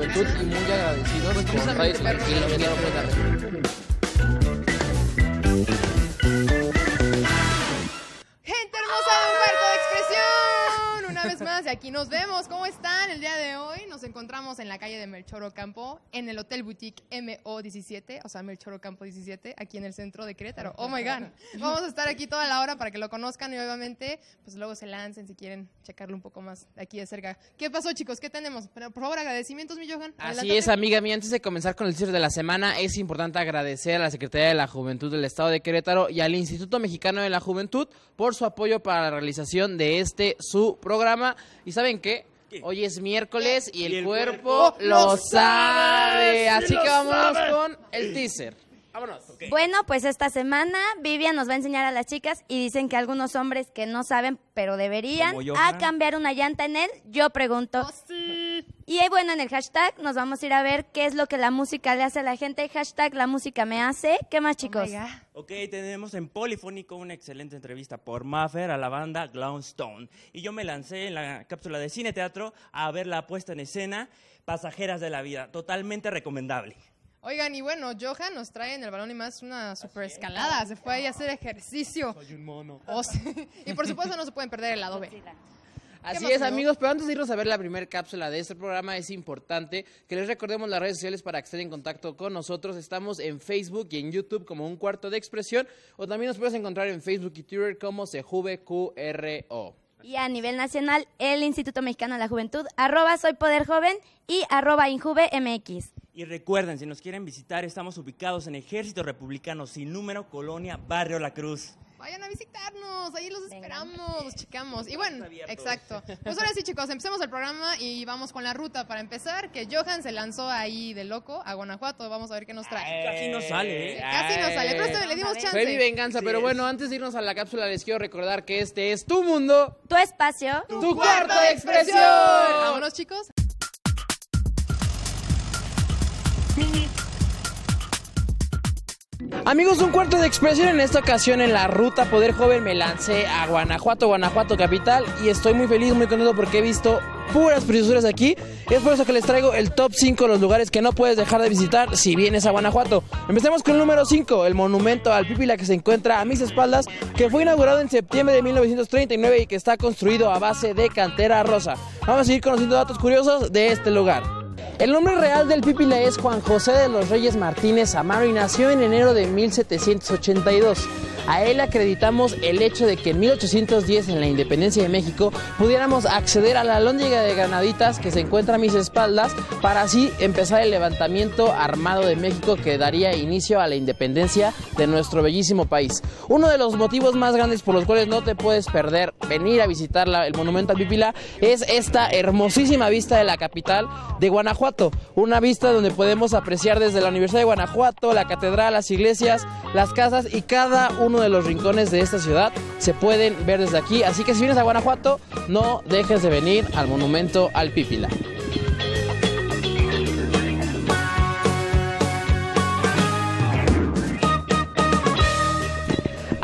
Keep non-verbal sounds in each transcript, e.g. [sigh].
Juventud y muy agradecidos con Radio Tranquilo aquí nos vemos. ¿Cómo están el día de hoy? Nos encontramos en la calle de Melchor Ocampo, en el Hotel Boutique MO17, o sea, Melchor Ocampo 17, aquí en el centro de Querétaro. Oh my God. [laughs] Vamos a estar aquí toda la hora para que lo conozcan y obviamente, pues luego se lancen si quieren checarlo un poco más aquí de cerca. ¿Qué pasó, chicos? ¿Qué tenemos? Pero, por favor, agradecimientos, mi Johan. Así es, amiga mía. Antes de comenzar con el cierre de la semana, es importante agradecer a la Secretaría de la Juventud del Estado de Querétaro y al Instituto Mexicano de la Juventud por su apoyo para la realización de este su programa. ¿Y saben qué? Hoy es miércoles y el, cuerpo, lo sabe. Así que vámonos con el teaser. Vámonos. Bueno, pues esta semana Vivian nos va a enseñar a las chicas y dicen que algunos hombres que no saben, pero deberían, a cambiar una llanta en él. Yo pregunto. Oh, sí. Y ahí, bueno, en el hashtag nos vamos a ir a ver qué es lo que la música le hace a la gente. Hashtag la música me hace. ¿Qué más, chicos? Oh my God. Ok, tenemos en Polifónico una excelente entrevista por Maffer a la banda Glownstone. Y yo me lancé en la cápsula de cine teatro a ver la puesta en escena Pasajeras de la Vida. Totalmente recomendable. Oigan, y bueno, Johan nos trae en el balón y más una super escalada. Se fue ahí a hacer ejercicio. Soy un mono. Oh, sí. [laughs] Y por supuesto no se pueden perder el lado B. Así es, amigo? amigos, pero antes de irnos a ver la primera cápsula de este programa, es importante que les recordemos las redes sociales para que estén en contacto con nosotros. Estamos en Facebook y en YouTube como Un Cuarto de Expresión, o también nos puedes encontrar en Facebook y Twitter como CJVQRO. Y a nivel nacional, el Instituto Mexicano de la Juventud, arroba soy poder joven y arroba injuve MX. Y recuerden, si nos quieren visitar, estamos ubicados en Ejército Republicano sin número, Colonia, Barrio La Cruz. Vayan a visitarnos, ahí los esperamos, los checamos. Y bueno, exacto. Pues ahora sí, chicos, empecemos el programa y vamos con la ruta para empezar, que Johan se lanzó ahí de loco a Guanajuato. Vamos a ver qué nos trae. Casi no sale, ¿eh? Casi nos sale, pero este le dimos a Fue mi chance. venganza, pero bueno, antes de irnos a la cápsula les quiero recordar que este es tu mundo, Tu espacio. tu, cuarto de expresión. Vámonos, chicos. Amigos, un cuarto de expresión en esta ocasión en la ruta Poder Joven me lancé a Guanajuato, Guanajuato capital y estoy muy feliz, muy contento porque he visto puras preciosuras aquí. Es por eso que les traigo el top 5 de los lugares que no puedes dejar de visitar si vienes a Guanajuato. Empecemos con el número 5, el monumento al Pípila que se encuentra a mis espaldas, que fue inaugurado en septiembre de 1939 y que está construido a base de cantera rosa. Vamos a seguir conociendo datos curiosos de este lugar. El nombre real del Pípila es Juan José de los Reyes Martínez Amaro y nació en enero de 1782. A él acreditamos el hecho de que en 1810, en la independencia de México, pudiéramos acceder a la lóndiga de Granaditas que se encuentra a mis espaldas para así empezar el levantamiento armado de México que daría inicio a la independencia de nuestro bellísimo país. Uno de los motivos más grandes por los cuales no te puedes perder venir a visitar el monumento al Pípila es esta hermosísima vista de la capital de Guanajuato. Una vista donde podemos apreciar desde la Universidad de Guanajuato, la catedral, las iglesias, las casas y cada uno de los rincones de esta ciudad se pueden ver desde aquí. Así que si vienes a Guanajuato, no dejes de venir al monumento al Pípila.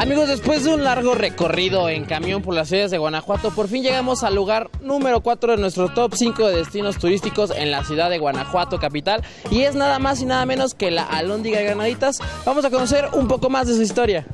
Amigos, después de un largo recorrido en camión por las ciudades de Guanajuato, por fin llegamos al lugar número 4 de nuestro top 5 de destinos turísticos en la ciudad de Guanajuato capital y es nada más y nada menos que la Alhóndiga de Granaditas. Vamos a conocer un poco más de su historia.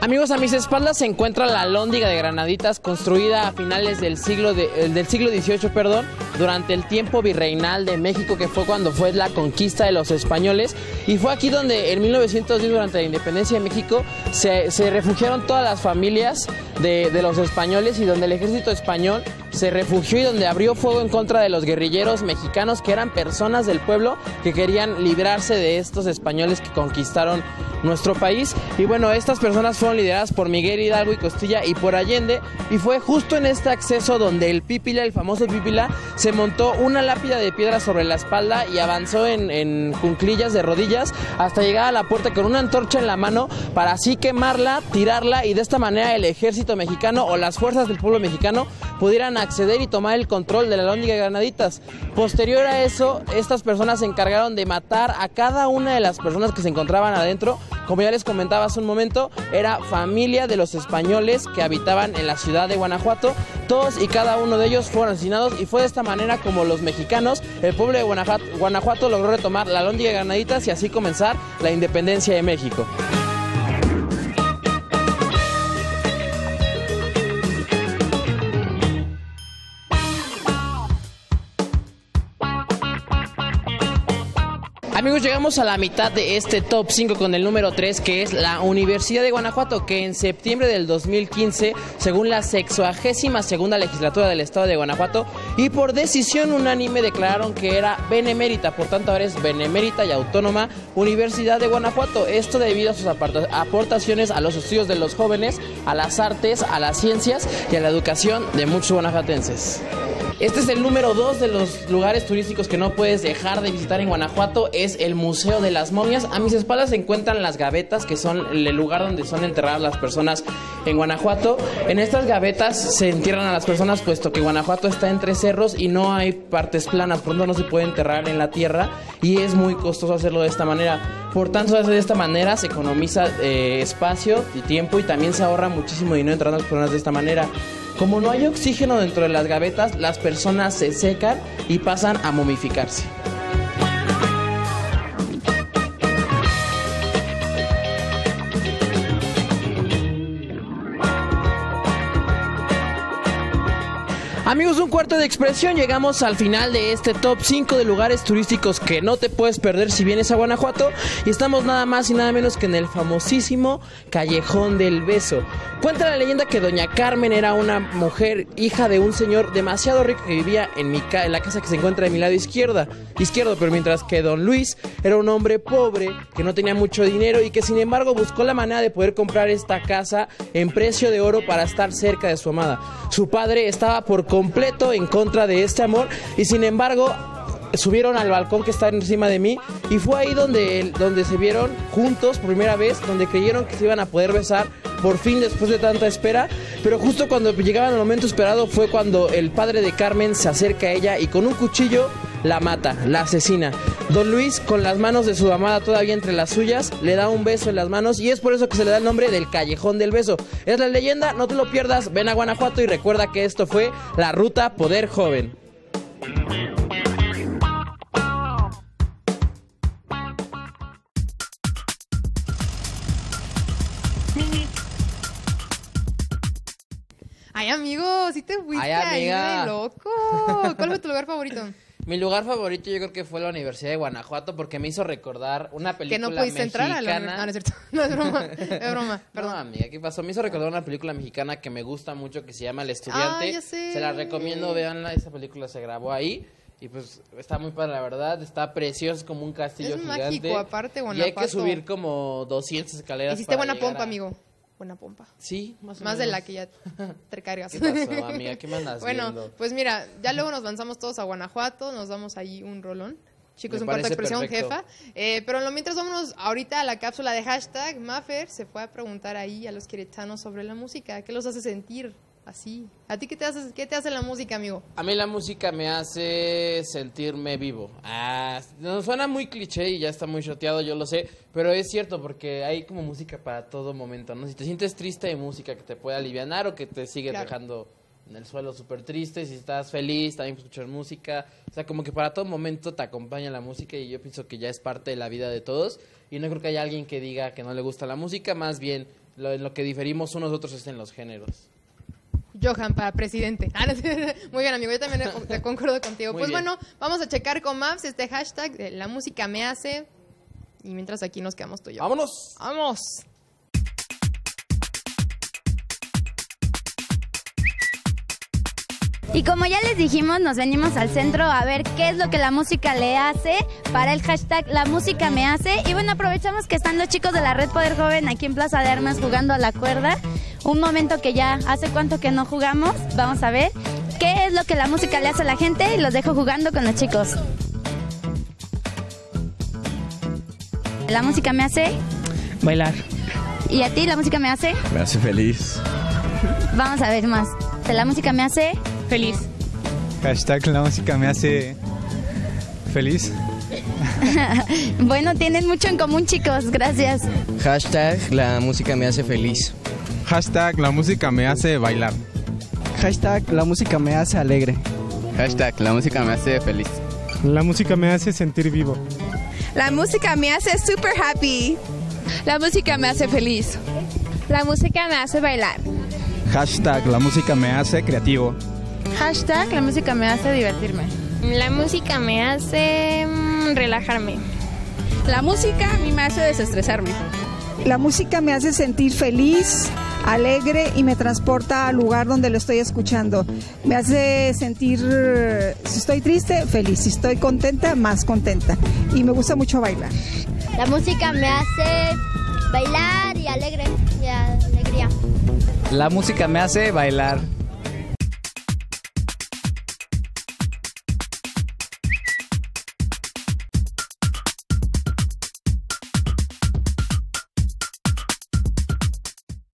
Amigos, a mis espaldas se encuentra la Alhóndiga de Granaditas, construida a finales del siglo, de- eh, del siglo XVIII, perdón, durante el tiempo virreinal de México, que fue cuando fue la conquista de los españoles. Y fue aquí donde en 1910, durante la independencia de México, se, refugiaron todas las familias de, de los españoles y donde el ejército español se refugió y donde abrió fuego en contra de los guerrilleros mexicanos, que eran personas del pueblo que querían librarse de estos españoles que conquistaron nuestro país. Y bueno, estas personas fueron lideradas por Miguel Hidalgo y Costilla y por Allende. Y fue justo en este acceso donde el Pípila, el famoso Pípila, se montó una lápida de piedra sobre la espalda y avanzó en, en cunclillas de rodillas hasta llegar a la puerta con una antorcha en la mano para así quemarla, tirarla y de esta manera el ejército mexicano o las fuerzas del pueblo mexicano pudieran acceder y tomar el control de la Lóndiga de Granaditas. Posterior a eso, estas personas se encargaron de matar a cada una de las personas que se encontraban adentro como ya les comentaba hace un momento, era familia de los españoles que habitaban en la ciudad de Guanajuato. Todos y cada uno de ellos fueron asesinados y fue de esta manera como los mexicanos, el pueblo de Guanajuato, logró retomar la Lóndiga de Granaditas y así comenzar la independencia de México. Amigos, llegamos a la mitad de este top 5 con el número 3, que es la Universidad de Guanajuato, que en septiembre del 2015, según la 62 segunda legislatura del Estado de Guanajuato, y por decisión unánime declararon que era benemérita, por tanto ahora es benemérita y autónoma Universidad de Guanajuato. Esto debido a sus aportaciones a los estudios de los jóvenes, a las artes, a las ciencias y a la educación de muchos guanajuatenses. Este es el número dos de los lugares turísticos que no puedes dejar de visitar en Guanajuato. Es el Museo de las Momias. A mis espaldas se encuentran las gavetas, que son el lugar donde son enterradas las personas en Guanajuato. En estas gavetas se entierran a las personas, puesto que Guanajuato está entre cerros y no hay partes planas. Por no se puede enterrar en la tierra y es muy costoso hacerlo de esta manera. Por tanto, de esta manera se economiza eh, espacio y tiempo y también se ahorra muchísimo dinero entrando a las personas de esta manera. Como no hay oxígeno dentro de las gavetas, las personas se secan y pasan a momificarse. Amigos, un cuarto de expresión, llegamos al final de este top 5 de lugares turísticos que no te puedes perder si vienes a Guanajuato y estamos nada más y nada menos que en el famosísimo Callejón del Beso. Cuenta la leyenda que doña Carmen era una mujer hija de un señor demasiado rico que vivía en, mi en la casa que se encuentra de mi lado izquierda, izquierdo, pero mientras que don Luis era un hombre pobre que no tenía mucho dinero y que sin embargo buscó la manera de poder comprar esta casa en precio de oro para estar cerca de su amada. Su padre estaba por completo en contra de este amor y sin embargo subieron al balcón que está encima de mí y fue ahí donde, donde se vieron juntos por primera vez, donde creyeron que se iban a poder besar por fin después de tanta espera, pero justo cuando llegaban el momento esperado fue cuando el padre de Carmen se acerca a ella y con un cuchillo la mata, la asesina. Don Luis, con las manos de su amada todavía entre las suyas, le da un beso en las manos y es por eso que se le da el nombre del Callejón del Beso. Es la leyenda, no te lo pierdas, ven a Guanajuato y recuerda que esto fue la Ruta Poder Joven. Ay, amigo, sí te fuiste Ay, ahí de loco. ¿Cuál fue tu lugar favorito? [laughs] Mi lugar favorito yo creo que fue la Universidad de Guanajuato porque me hizo recordar una Que película no pudiste entrar a la mexicana. No, no es cierto. [laughs] No es broma. Es broma. [laughs] No, Perdón. amiga, ¿qué pasó? Me hizo recordar una película mexicana que me gusta mucho que se llama El Estudiante. Ah, ya sé. Se la recomiendo, véanla. Esa película se grabó ahí. Y pues está muy padre, la verdad. Está precioso, es como un castillo Es gigante. mágico, aparte, Y hay que Guanajuato. subir como 200 escaleras. Hiciste para buena pompa, a- amigo. Buena pompa. Sí, más o Más de la que ya te [laughs] cargas. ¿Qué pasó, [laughs] amiga? ¿Qué me andas Bueno, viendo? pues mira, ya luego nos lanzamos todos a Guanajuato, nos damos ahí un rolón. Chicos, Me un cuarto de expresión, perfecto. jefa. Eh, pero lo mientras vámonos ahorita a la cápsula de hashtag, Maffer se fue a preguntar ahí a los queretanos sobre la música. ¿Qué los hace sentir así? ¿A ti qué te hace, qué te hace la música, amigo? A mí la música me hace sentirme vivo. Ah, no, suena muy cliché y ya está muy choteado, yo lo sé, pero es cierto porque hay como música para todo momento, ¿no? Si te sientes triste hay música que te puede aliviar o que te sigue Claro. dejando en el suelo súper triste. Si estás feliz, también escuchar música. O sea, como que para todo momento te acompaña la música y yo pienso que ya es parte de la vida de todos. Y no creo que haya alguien que diga que no le gusta la música, más bien lo, en lo que diferimos unos otros es en los géneros. Johan para presidente. Ah, [laughs] Muy bien, amigo, yo también [laughs] te concuerdo contigo. Muy pues bien. bueno, vamos a checar con Maps este hashtag la música me hace. Y mientras aquí nos quedamos tú y yo. ¡Vámonos! ¡Vamos! Y como ya les dijimos, nos venimos al centro a ver qué es lo que la música le hace para el hashtag La Música Me Hace. Y bueno, aprovechamos que están los chicos de la Red Poder Joven aquí en Plaza de Armas jugando a la cuerda. Un momento que ya hace cuánto que no jugamos. Vamos a ver qué es lo que la música le hace a la gente y los dejo jugando con los chicos. La música me hace. Bailar. ¿Y a ti la música me hace? Me hace feliz. Vamos a ver más. La música me hace. Feliz. Hashtag la música me hace feliz. [laughs] bueno, tienen mucho en común, chicos. Gracias. Hashtag la música me hace feliz. Hashtag la música me hace bailar. Hashtag la música me hace alegre. Hashtag la música me hace feliz. La música me hace sentir vivo. La música me hace super happy. La música me hace feliz. La música me hace bailar. Hashtag la música me hace creativo. Hashtag la música me hace divertirme. La música me hace mm, relajarme. La música a mí me hace desestresarme. La música me hace sentir feliz, alegre y me transporta al lugar donde lo estoy escuchando. Me hace sentir, si estoy triste, feliz. Si estoy contenta, más contenta. Y me gusta mucho bailar. La música me hace bailar y alegre y alegría. La música me hace bailar.